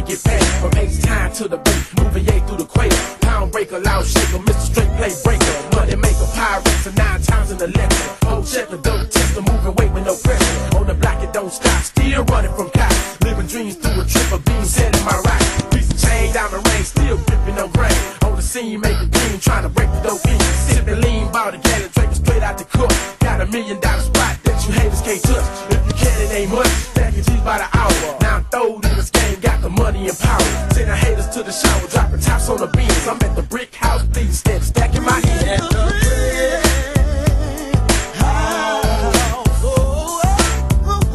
to get back. From H time to the beat, moving yay through the cradle. Pound breaker, loud shaker, Mr. Straight Play Breaker. Money maker, pirates, and nine times in the lecture. Hold check the dope tester, moving weight with no pressure. On the block, it don't stop, still running from cops. Living dreams through a trip of being set in my right. Piece of chain, diamond ring, still gripping on grain. On the scene, making green, trying to break the dope in. Sipping lean, ball together, drinking straight out the cup. Got a million dollar spot that you haters can't touch. At the brick house, bleeding steady, stacking my head.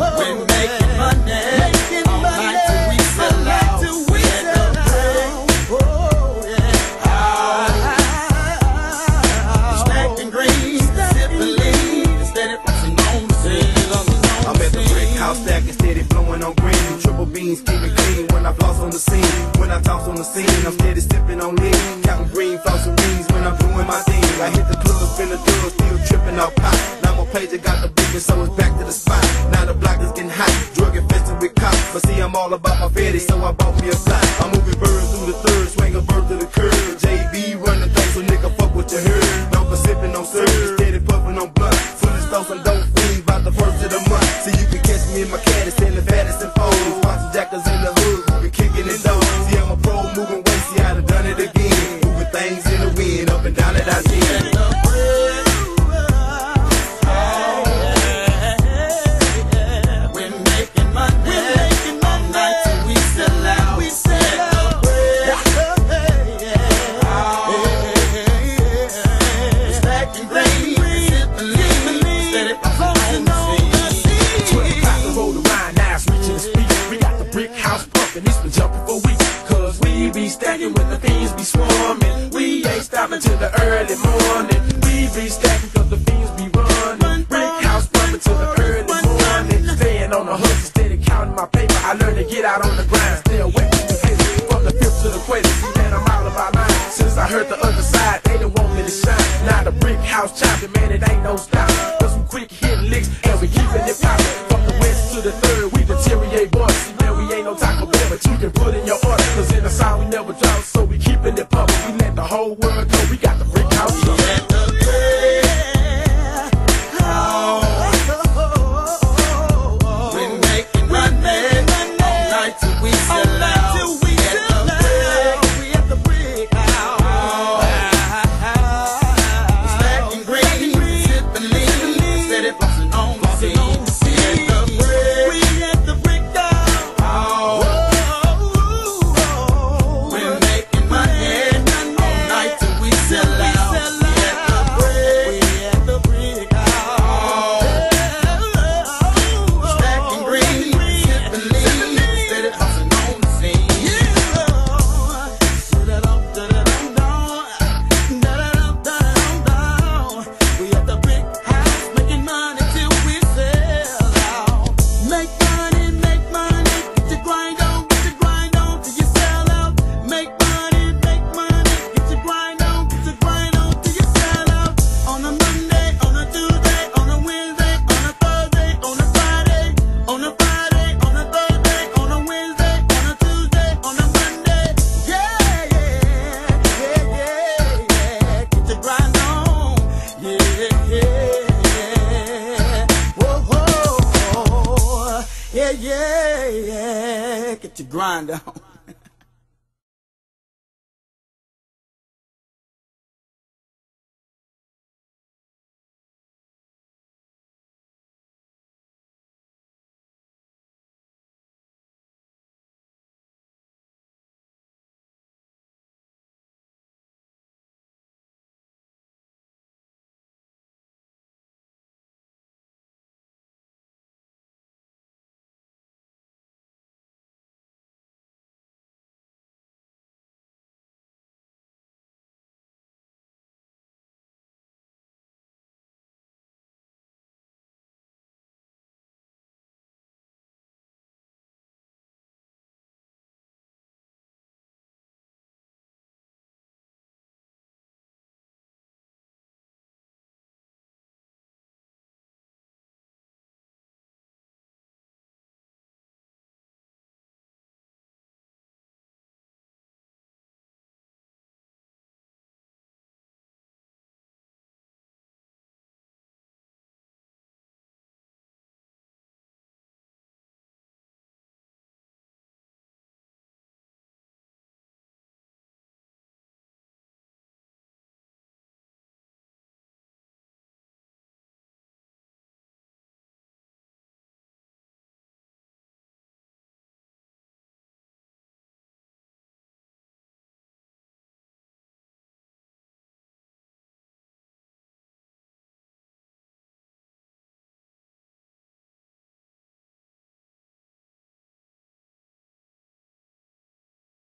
We're making money. All night till we sell out. At the Stacking green, sipping lean, steady flexing on the scene. I'm at the brick house stacking steady blowing on green. Triple beans keeping clean when I floss on the scene. When I toss on the scene, I'm steady sipping on lean. Counting green flossing rings when I'm doing my thing. I hit the club, spin the dub, still tripping off pot. Now my page, I got the beacon, so it's back to the spot. Now the block is getting hot, drug infested with cops. But see, I'm all about my fetish, so I bought me a fly. I'm moving birds through the third, swing a bird to the curb. JB running things, so nigga fuck what you heard. Don't for sipping on service, steady puffing on blunt. Full of stores on the scene. 20 o'clock the road now it's reaching the speed. We got the brick house pumping, it's been jumping for weeks. Cause we be stacking when the fiends be swarming. We ain't stopping till the early morning. We be stacking cause the fiends be running. Brick house pumping till the early morning. Staying on the hustle, steady counting my paper. I learned to get out on the grind, stay away from the haters. From the fifth to the equator, see I'm all about mine. Since I heard the other side, they don't want me to shine. Now the brick house chopping, man, it ain't no stopping. Cause some quick hitting licks, and we keeping it popping. From the west to the third, we deteriorate boys. Man, we ain't no Taco Bell, but you can put in your order. Cause in the south, we never drop, so we keeping it pumping. We let the whole world know we got the brick house jumping. At the We're making money. All night till we sell out. At the 好 yeah, yeah. Get your grind on.